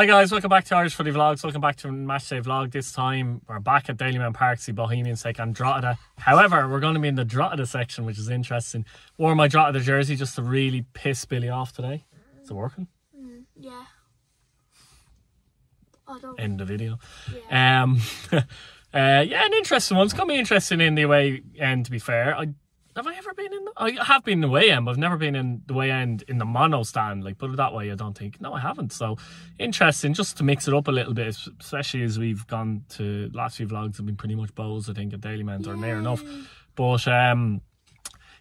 Hi guys, welcome back to Irish Footy Vlogs. Welcome back to Matchday Vlog. This time we're back at Dalymount Park see Bohemians take on Drogheda. However, we're going to be in the Drogheda section, which is interesting. Wore my Drogheda jersey just to really piss Billy off today. Is it working? Yeah. I don't. End the video. yeah. Um, uh, yeah, an interesting one. It's going to be interesting in the away end, to be fair. I, have I ever been in the, I have been in the way end, but I've never been in the way end in the mono stand. Like, put it that way, I don't think. No, I haven't. So, interesting just to mix it up a little bit, especially as we've gone to last few vlogs have been pretty much Bohs, I think, at Daily Dalymount or near enough. But, um,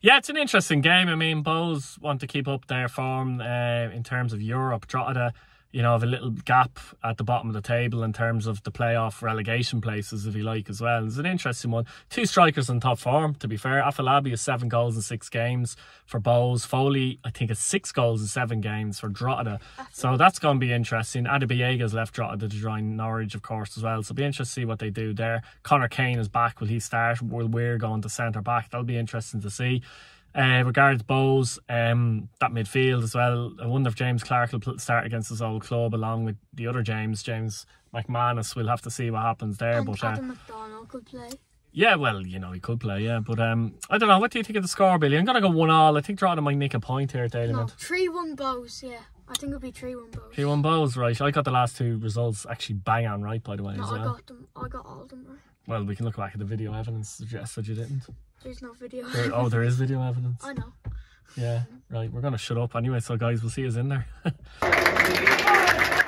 yeah, it's an interesting game. I mean, Bohs want to keep up their form uh, in terms of Europe. Drogheda, you know, have a little gap at the bottom of the table in terms of the playoff relegation places, if you like, as well. It's an interesting one. Two strikers in top form, to be fair. Afolabi has seven goals in six games for Bohs. Foley, I think, is six goals in seven games for Drogheda. So that's going to be interesting. Adegboyega's left Drogheda to join Norwich, of course, as well. So it'll be interesting to see what they do there. Connor Kane is back. Will he start? Will Weir going to centre back? That'll be interesting to see. Uh, regards Bohs, um, that midfield as well. I wonder if James Clarke will start against his old club along with the other James, James McManus. We'll have to see what happens there. And but uh, Adam McDonnell could play. yeah, well, you know, he could play, yeah. But um, I don't know. What do you think of the score, Billy? I'm going to go one all. I think Drogheda might make a point here at No, Dalymount. 3 1 Bohs, yeah. I think it'll be 3 1 Bohs. He won Bohs, right? I got the last two results actually bang on right, by the way, No, I well. got them. I got all of them right. Well, we can look back at the video evidence suggests that you didn't. There's no video. There- oh, there is video evidence. I know. Yeah, right. We're going to shut up anyway. So, guys, we'll see you in there.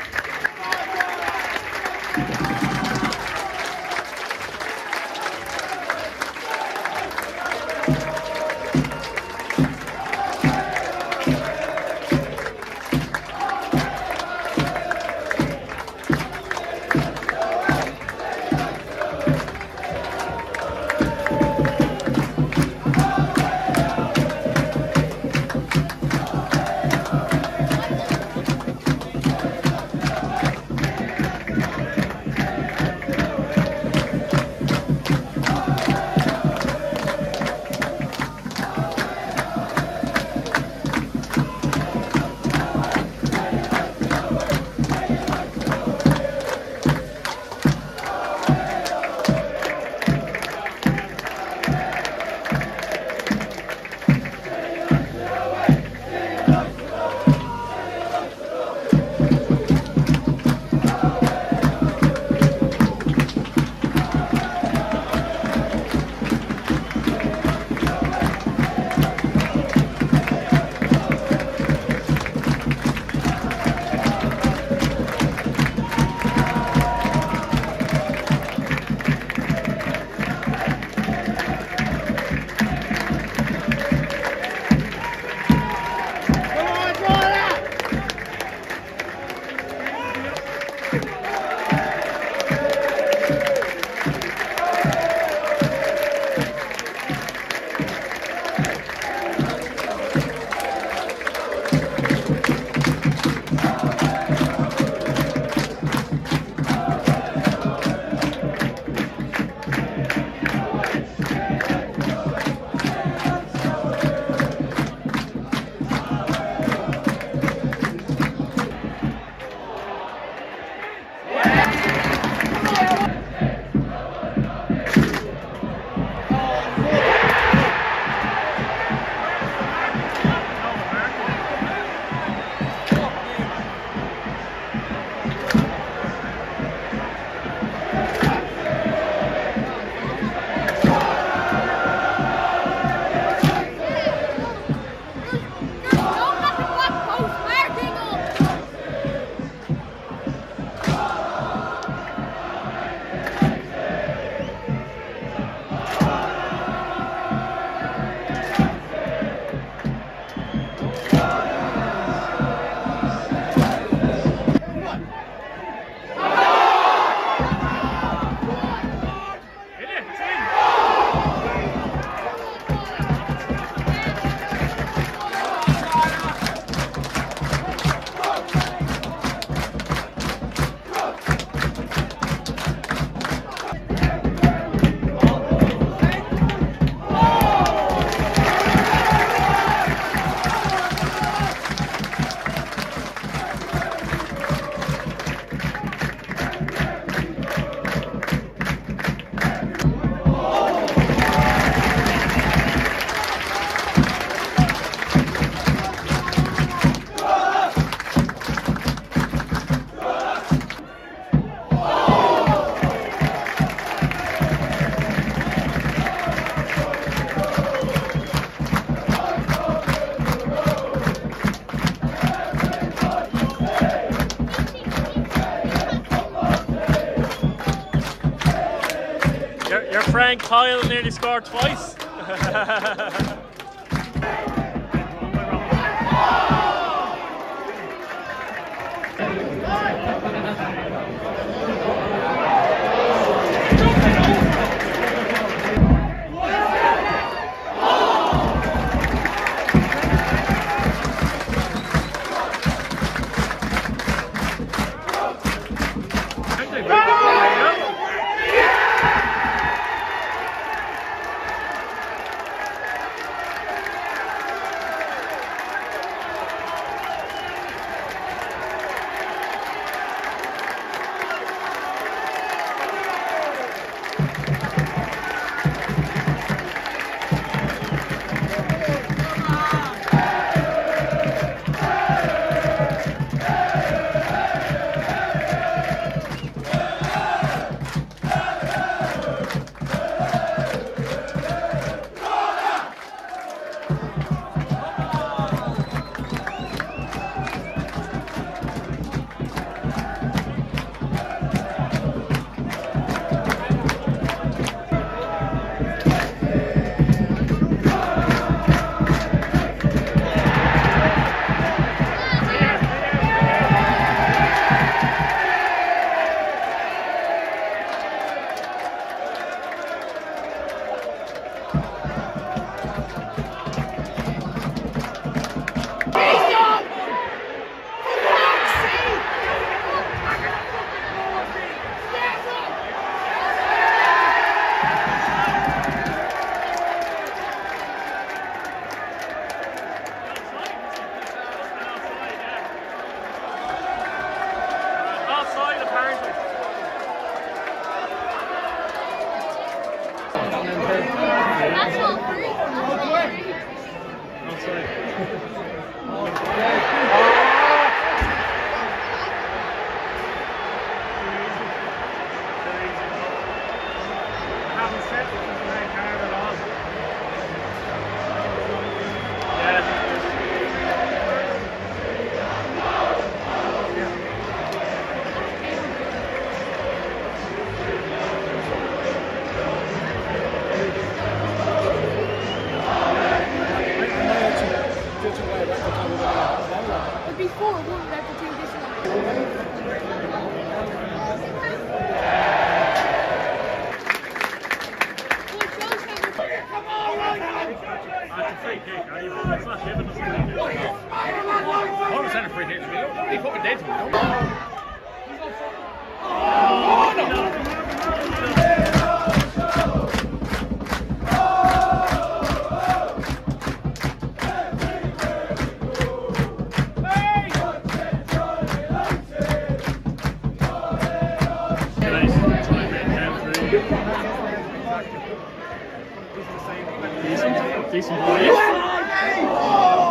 Kyle nearly scored twice. That's a free kick. I even, it's not us a free kick. 100% a free kick. They fucking dead to me. Nice. fez um gol aí?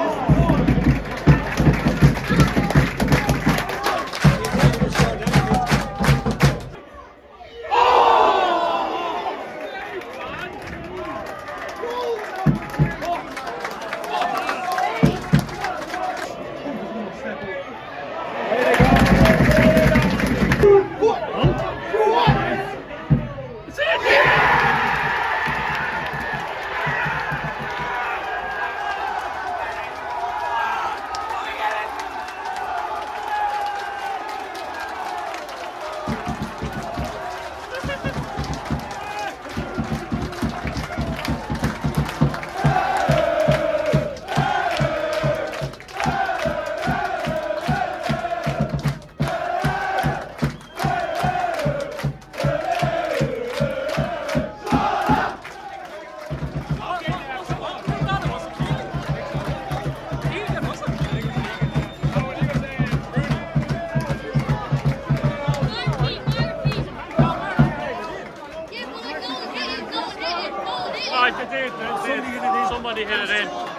mal die Helle rein.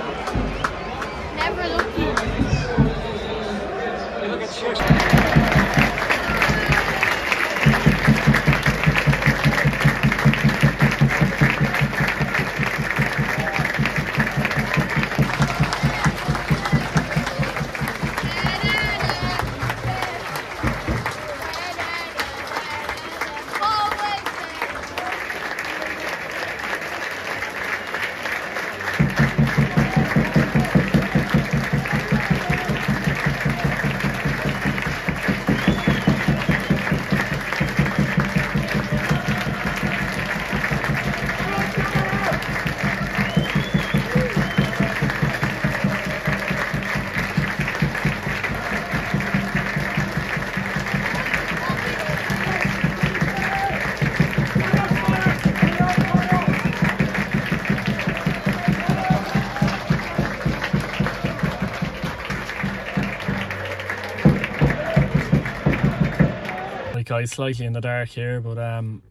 guys, slightly in the dark here, but um,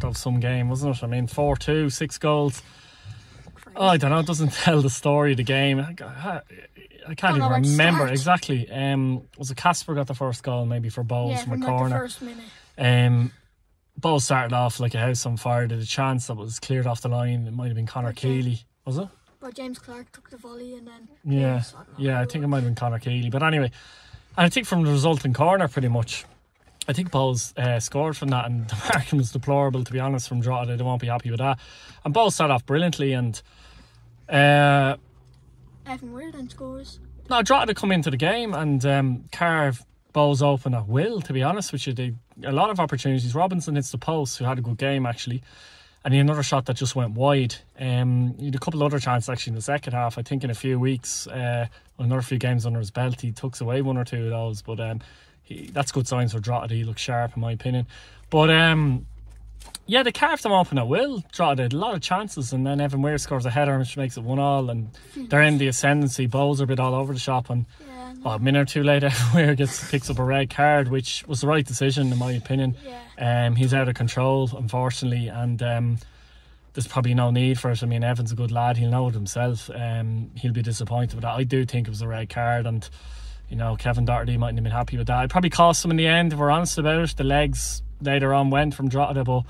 that was some game, wasn't it? I mean, 4 2, six goals. Oh, I don't know. It doesn't tell the story of the game. I, I- I can't even remember start. exactly. Um, was it Casper got the first goal, maybe for Bohs Yeah, from from a like the corner? first minute. Um, Bohs started off like a house on fire. Did a chance that was cleared off the line. It might have been Connor Okay. Keeley, was it? But James Clarke took the volley and then. Yeah, so I yeah. I think it it might have been Connor Keeley. But anyway, and I think from the resulting corner, pretty much, I think Bohs uh, scored from that, and the marking was deplorable, to be honest, from Drogheda. They won't be happy with that. And Bohs started off brilliantly, and uh, Evan then scores. no, Drogheda come into the game and um, carve Bohs open at will, to be honest with you. They, a lot of opportunities. Robinson hits the post, who had a good game, actually. And he had another shot that just went wide. Um, he had a couple other chances actually in the second half. I think in a few weeks, uh, another few games under his belt, he tucks away one or two of those. But um, he, that's good signs for Drogheda. He looks sharp, in my opinion. But um, yeah, they carved them open at will. Drogheda had a lot of chances, and then Evan Weir scores a header, which makes it one all. And they're in the ascendancy. Bohs are a bit all over the shop, and Yeah. oh, a minute or two later, Evan Weir gets picks up a red card, which was the right decision in my opinion. Yeah. Um, he's out of control, unfortunately, and um, there's probably no need for it. I mean, Evan's a good lad; he'll know it himself. Um, he'll be disappointed that. I do think it was a red card, and you know, Kevin Doherty mightn't have been happy with that. It probably cost him in the end. If we're honest about it, the legs later on went from Drogheda, but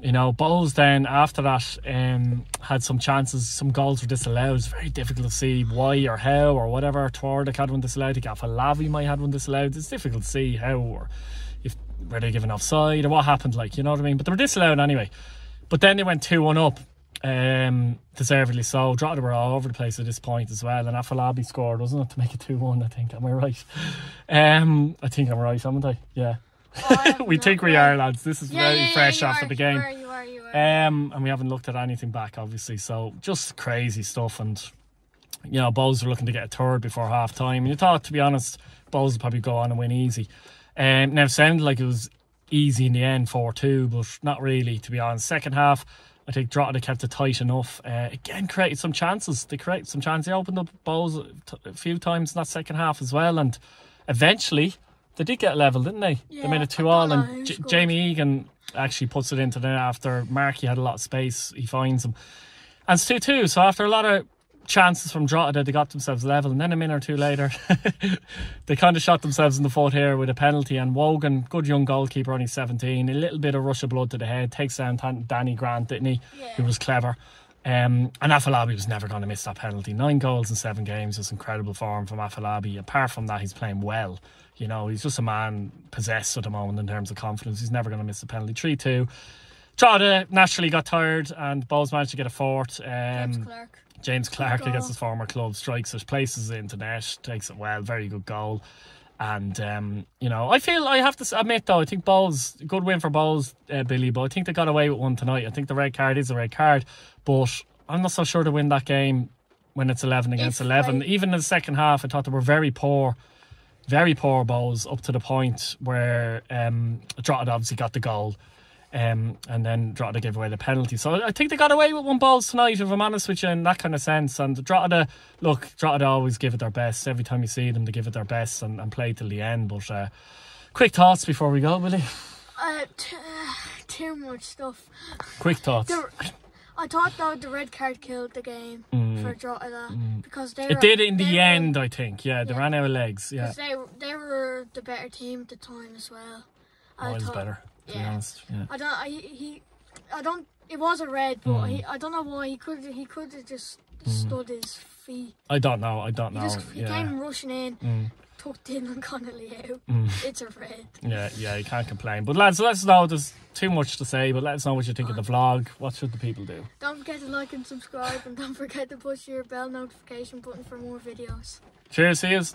you know, Bohs then after that um, had some chances, some goals were disallowed. It's very difficult to see why or how or whatever. Twardek had one disallowed. I think Afolabi might had one disallowed. It's difficult to see how or if were they given offside or what happened. Like you know what I mean. But they were disallowed anyway. But then they went two one up, um, deservedly so. Drogheda were all over the place at this point as well. And Afolabi scored, wasn't it, to make it two one? I think. Am I right? Um, I think I'm right, haven't I? Yeah. we think we are, lads. This is Yeah, very yeah, fresh after are, the game. You are, you are, you are. Um, and we haven't looked at anything back, obviously. So just crazy stuff. And you know, Bohs were looking to get a third before half time. And you thought, to be honest, Bohs would probably go on and win easy. Um, now it sounded like it was easy in the end, four two, but not really, to be honest. Second half, I think Drogheda kept it tight enough. Uh, again, created some chances. They created some chances. They opened up Bohs a few times in that second half as well, and eventually. They did get level, didn't they? they made it two all, and J- Jamie Egan actually puts it into there after Markey had a lot of space. He finds him. And it's 2 2. So after a lot of chances from Drogheda, they got themselves level. And then a minute or two later, they kind of shot themselves in the foot here with a penalty. And Wogan, good young goalkeeper, only 17, a little bit of rush of blood to the head, takes down Danny Grant, didn't he? Yeah. Who was clever. Um, and Afolabi was never going to miss that penalty. Nine goals in seven games is incredible form from Afolabi. Apart from that, he's playing well. You know, he's just a man possessed at the moment in terms of confidence. He's never going to miss a penalty. 3 2. Drogheda naturally got tired, and Bohs managed to get a fourth. Um, James Clarke. James Clarke against his former club strikes it, places it into net, takes it well, very good goal. And um, you know, I feel I have to admit though, I think Bohs good win for Bohs, uh, Billy. But I think they got away with one tonight. I think the red card is a red card, but I'm not so sure to win that game when it's eleven against If eleven. I- Even in the second half, I thought they were very poor, very poor Bohs up to the point where um, Drogheda obviously got the goal. Um, and then Drogheda gave away the penalty. So I think they got away with one balls tonight, if I'm honest with you, in that kind of sense. And Drogheda, look, Drogheda always give it their best. Every time you see them, they give it their best and, and play till the end. But uh, quick thoughts before we go, Willie. Uh, t- uh, too much stuff. Quick thoughts. The, I thought that the red card killed the game for Drogheda because they Mm. It were, did in the were- end, I think. Yeah, they Yeah. ran out of legs. Yeah, They, they were the better team at the time as well. Thought- better, to be yeah. honest. Yeah. I don't. I, he. I don't. It was a red, but Mm. he, I don't know why he could. He could have just stood his feet. I don't know. I don't He know. just he Yeah. came rushing in, Mm. took Dylan Connolly out. It's a red. yeah, yeah, you can't complain. But lads, let us know. There's too much to say, but let us know what you think of the vlog. What should the people do? Don't forget to like and subscribe, and don't forget to push your bell notification button for more videos. Cheers, see yous.